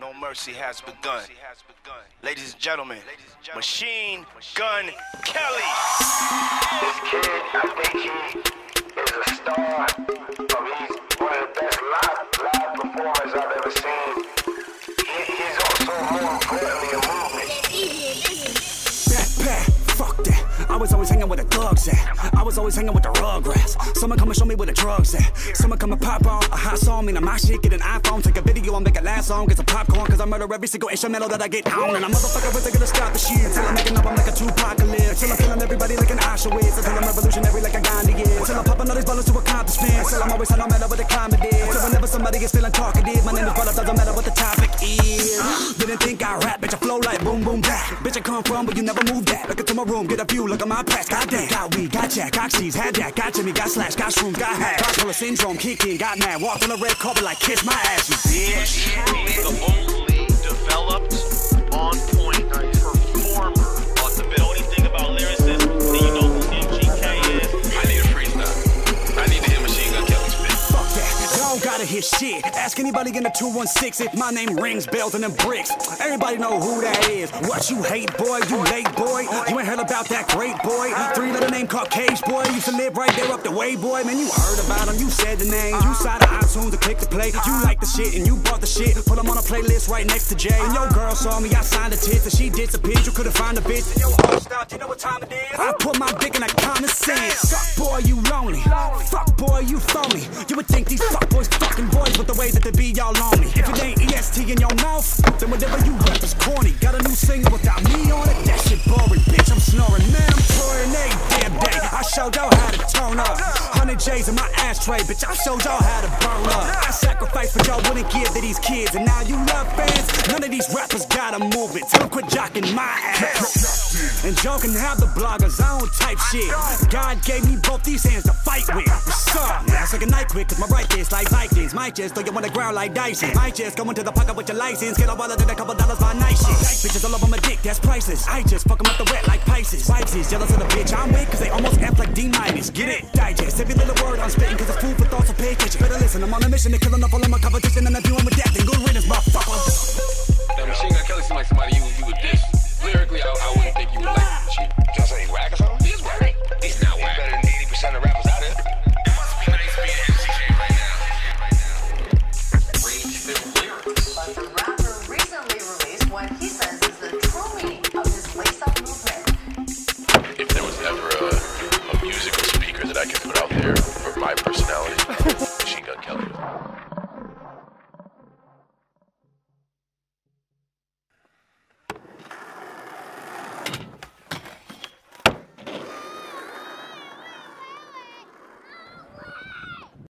No mercy has begun. Ladies and gentlemen, Machine Gun Kelly. This kid, I think he is a star. Was always hanging with the rugrats. Someone come and show me where the drugs at. Someone come and pop on a hot song, mean my shit, get an iPhone, take a video, and make a last song, get some popcorn, cause I murder every single instrumental that I get on. And a motherfucker wasn't gonna stop the shit till I'm making up, I'm like a Tupacalypse. Till I'm killing everybody like an Auschwitz. Until I'm revolutionary like a Gandhi is. Till I'm popping all these ballers to accomplishments. Till I'm always on no matter what the is. Till whenever somebody is feeling talkative, my name is up, doesn't matter what the topic is. Didn't think I rap, bitch, I flow like boom, boom, back. Bitch, I come from, but you never move that. Look into my room, get a view, look at my past, goddamn. Got weed, got jack, got had that, got Jimmy, got slash, got shrooms, got hash. Bipolar syndrome, kicking, got mad, walked on the red carpet like kiss my ass, you bitch. Don't gotta hear shit. Ask anybody in the 216 if my name rings bells and them bricks. Everybody know who that is. What you hate, boy? You late, boy? You ain't heard about that great boy? Three letter name called Cage Boy. Used to live right there up the way, boy. Man, you heard about him. You said the name. You saw the iTunes to click to play. You like the shit and you bought the shit. Put them on a playlist right next to Jay. And your girl saw me. I signed the tits and she disappeared. You couldn't find a bitch. And yo, all stopped. You know what time it is? I put my dick in a common sense. Fuck boy, you lonely. Fuck boy, you phony. You would think these fuck boys fucking boys with the way that they be y'all on me. If it ain't EST in your mouth, then whatever you rap is corny. Got a new single without me on it, that shit boring. Bitch, I'm snoring, man, I'm touring every damn day. I showed y'all how to turn up. 100 J's in my ashtray, bitch, I showed y'all how to burn up. I sacrificed for y'all wouldn't give to these kids, and now you love fans. None of these rappers gotta move it. Tell them quit jocking my ass. And Joe can have the bloggers, I don't type shit. God gave me both these hands to fight with. What's up? It's like a night quick, cause my right fist like Vikings. Might just throw you on the ground like Dyson. Might just go into the pocket with your license. Get a wallet and a couple dollars by night shit. Bitches all over my dick, that's priceless. I just fuck 'em up the wet like Pisces. Pisces, jealous of the bitch I'm with, cause they almost minus. Get it? Digest every little word I'm spitting, cause it's food for thought, so pay attention. Better listen, I'm on a mission to kill enough all of my competition, and I'm doing with that. Then good riddance, motherfucker. Now, Machine Gun Kelly seems like somebody I can put out there for my personality.